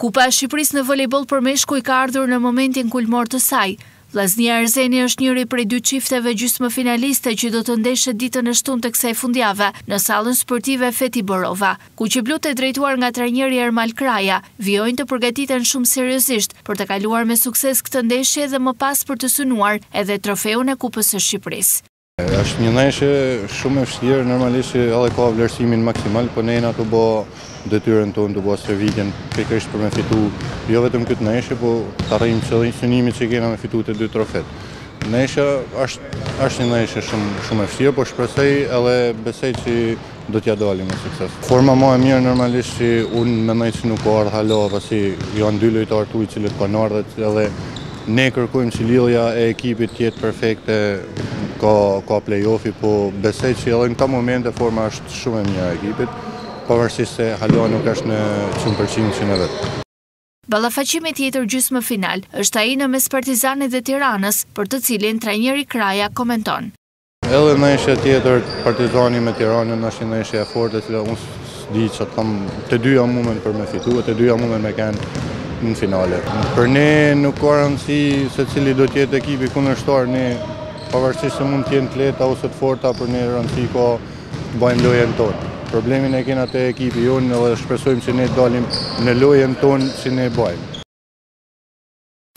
Kupa e Shqipërisë në volejboll për meshkuj ka ardhur në momentin kulmor të saj. Vllaznia-Erzeni është njëri prej dy çifteve gjysmëfinaliste që do të ndeshet ditën e shtunë të kësaj fundjave në sallën sportive Feti Borova. Kuqeblutë e drejtuar nga trajneri Ermal Kraja, vijojnë të përgatiten shumë seriozisht për të kaluar me sukses këtë ndeshje dhe më pas për të synuar edhe trofeun e Kupës së Shqipërisë. Është një ndeshje shumë e vështirë, normalisht që edhe ka vlerësimin maksimal, po ne jena tu bo detyrën tonë tu bo stërvitjen pikërisht për me fitu jo vetëm këtë ndeshje, po të arrijmë qëllimin synimin që kena me fitu të dy trofet. Ndeshja është është një ndeshje shumë shumë e vështirë, po shpresoj edhe besoj që do t'ia dalim me sukses. Forma ma e mirë normalisht që unë mendoj që nuk ka ardhë halo, pasi janë dy lojtarë t'huj të cilët kanë ardhë edhe ne kërkojmë që lidhja e ekipit të jetë perfekte ka, ka play-offi, po besoj që edhe në këta momente forma është shumë e mirë e ekipit, pavarësisht se halo nuk është në 100%-shin e vet. Ballafaqimi tjetër gjysmëfinal është ai në mes Partizanit dhe Tiranës, për të cilin trajneri Kraja komenton. Edhe ndeshja tjetër, Partizani me Tiranën është ndeshje e fortë, e cila unë s'di ça të tham, të dyja munen për me fitu, të dyja munen me kenë në finale. Për ne nuk ka rëndësi se cili do t'jetë ekipi kundërshtar, ne pavarësisht se mund t'jenë të lehta ose të forta, për ne rëndësi ka t'bëjmë lojen tonë. Problemin e kena te ekipi jonë dhe shpresojmë që ne dalim në lojen tonë që ne bëjmë.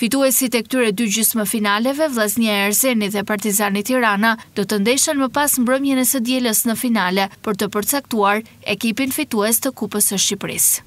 Fituesit e këtyre dy gjysmëfinaleve, Vllaznia-Erzeni dhe Partizani-Tirana, do të ndeshen më pas mbrëmjen e së dielës në finale, për të përcaktuar ekipin fitues të Kupës së Shqipërisë.